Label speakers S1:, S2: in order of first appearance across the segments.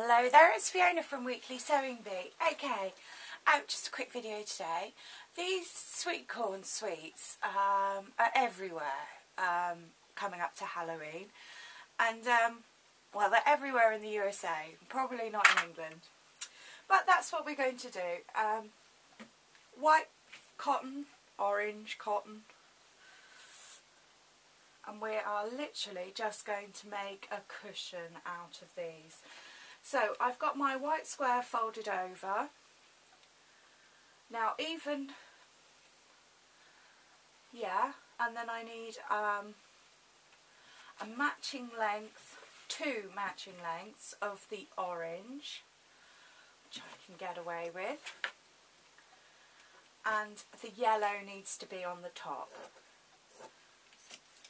S1: Hello there, it's Fiona from Weekly Sewing Bee. Okay, um, just a quick video today. These sweet corn sweets um, are everywhere um, coming up to Halloween. And, um, well, they're everywhere in the USA, probably not in England. But that's what we're going to do. Um, white cotton, orange cotton. And we are literally just going to make a cushion out of these. So I've got my white square folded over. Now even, yeah, and then I need um, a matching length, two matching lengths of the orange, which I can get away with. And the yellow needs to be on the top.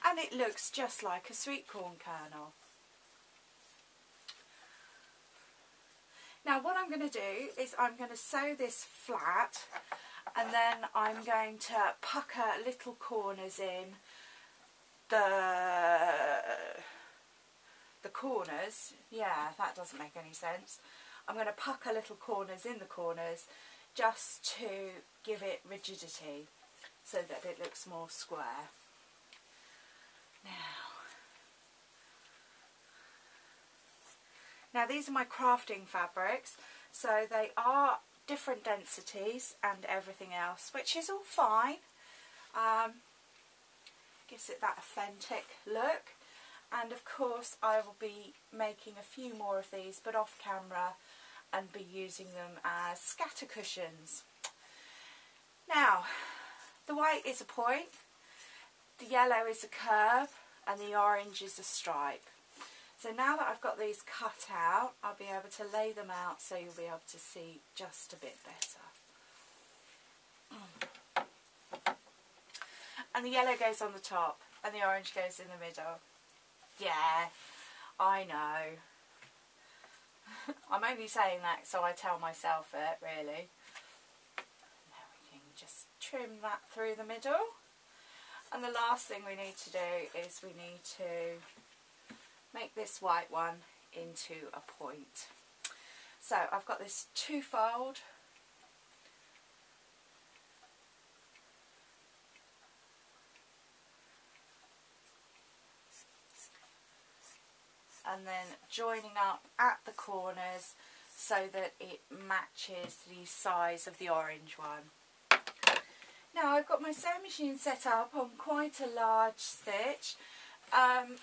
S1: And it looks just like a sweet corn kernel. Now what I'm going to do is I'm going to sew this flat and then I'm going to pucker little corners in the the corners. Yeah that doesn't make any sense. I'm going to pucker little corners in the corners just to give it rigidity so that it looks more square. Now Now these are my crafting fabrics, so they are different densities and everything else, which is all fine. Um, gives it that authentic look. And of course I will be making a few more of these, but off camera, and be using them as scatter cushions. Now, the white is a point, the yellow is a curve, and the orange is a stripe. So now that I've got these cut out, I'll be able to lay them out so you'll be able to see just a bit better. Mm. And the yellow goes on the top and the orange goes in the middle. Yeah, I know. I'm only saying that so I tell myself it, really. Now we can just trim that through the middle. And the last thing we need to do is we need to make this white one into a point. So I've got this two-fold and then joining up at the corners so that it matches the size of the orange one. Now I've got my sewing machine set up on quite a large stitch. Um,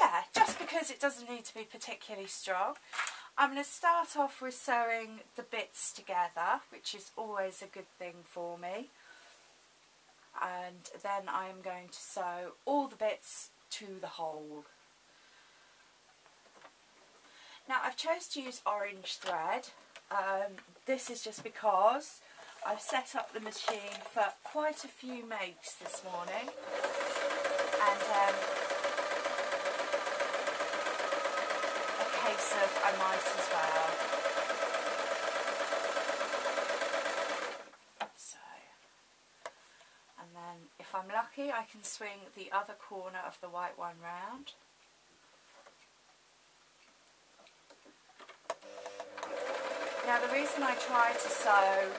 S1: yeah, just because it doesn't need to be particularly strong. I'm going to start off with sewing the bits together, which is always a good thing for me. And then I am going to sew all the bits to the hole. Now I've chose to use orange thread. Um, this is just because I've set up the machine for quite a few makes this morning. And um, case of I might as well. So, and then if I'm lucky I can swing the other corner of the white one round. Now the reason I try to sew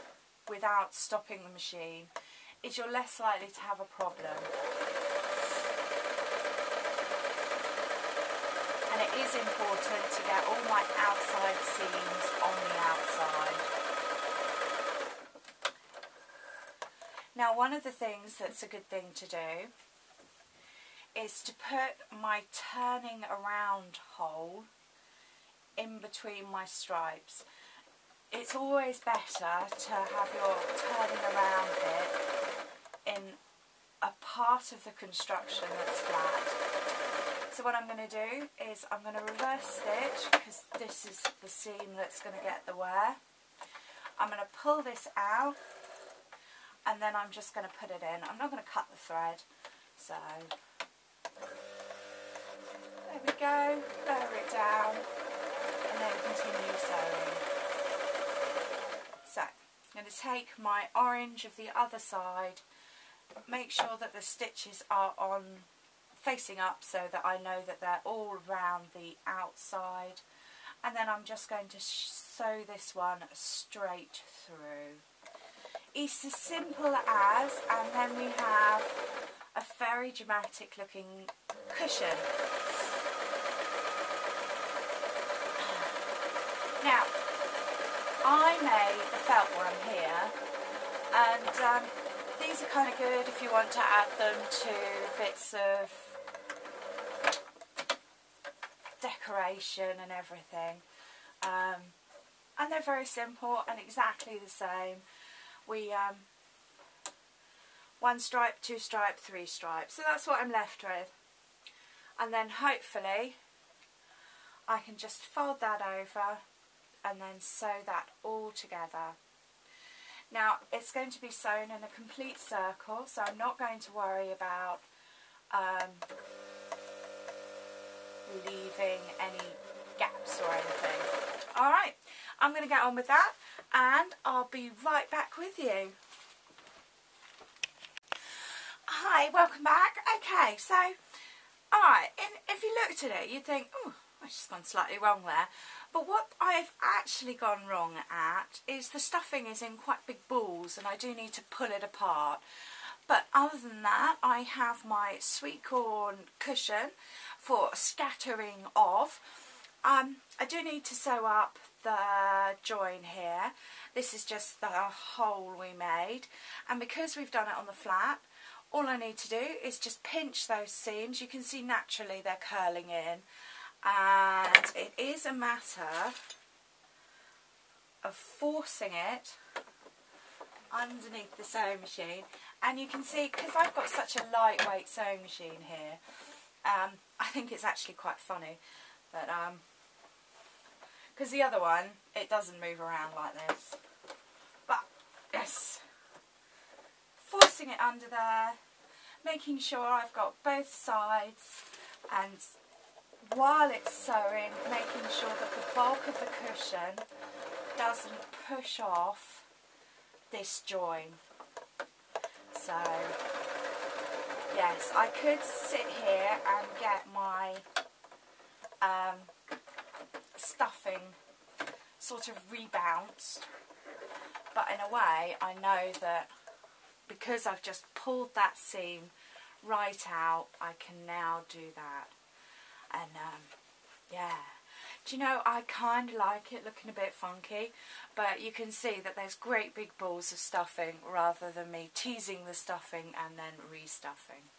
S1: without stopping the machine is you're less likely to have a problem. And it is important to get all my outside seams on the outside. Now one of the things that's a good thing to do is to put my turning around hole in between my stripes. It's always better to have your turning around bit in a part of the construction that's flat so what I'm going to do is I'm going to reverse stitch because this is the seam that's going to get the wear. I'm going to pull this out and then I'm just going to put it in. I'm not going to cut the thread. So there we go, lower it down and then continue sewing. So I'm going to take my orange of the other side, make sure that the stitches are on facing up so that I know that they're all around the outside and then I'm just going to sew this one straight through. It's as simple as, and then we have a very dramatic looking cushion. Now, I made the felt one here, and um, these are kind of good if you want to add them to bits of decoration and everything. Um, and they're very simple and exactly the same. We um, one stripe, two stripe, three stripes. So that's what I'm left with. And then hopefully I can just fold that over and then sew that all together. Now it's going to be sewn in a complete circle so I'm not going to worry about um, leaving any gaps or anything. Alright, I'm going to get on with that and I'll be right back with you. Hi, welcome back. Okay, so, alright, if you looked at it, you'd think, oh, I've just gone slightly wrong there. But what I've actually gone wrong at is the stuffing is in quite big balls and I do need to pull it apart. But other than that, I have my sweet corn cushion for scattering of. Um, I do need to sew up the join here. This is just the hole we made. And because we've done it on the flat, all I need to do is just pinch those seams. You can see naturally they're curling in. And it is a matter of forcing it underneath the sewing machine. And you can see because I've got such a lightweight sewing machine here um, I think it's actually quite funny but um because the other one it doesn't move around like this. But yes. Forcing it under there making sure I've got both sides and while it's sewing making sure that the bulk of the cushion doesn't push off this join. So yes I could sit here and get my um, stuffing sort of rebounced. But in a way I know that because I've just pulled that seam right out I can now do that. And um, yeah do you know, I kind of like it looking a bit funky, but you can see that there's great big balls of stuffing rather than me teasing the stuffing and then restuffing.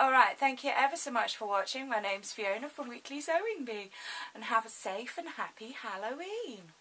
S1: Alright, thank you ever so much for watching. My name's Fiona from Weekly Sewing Bee, and have a safe and happy Halloween.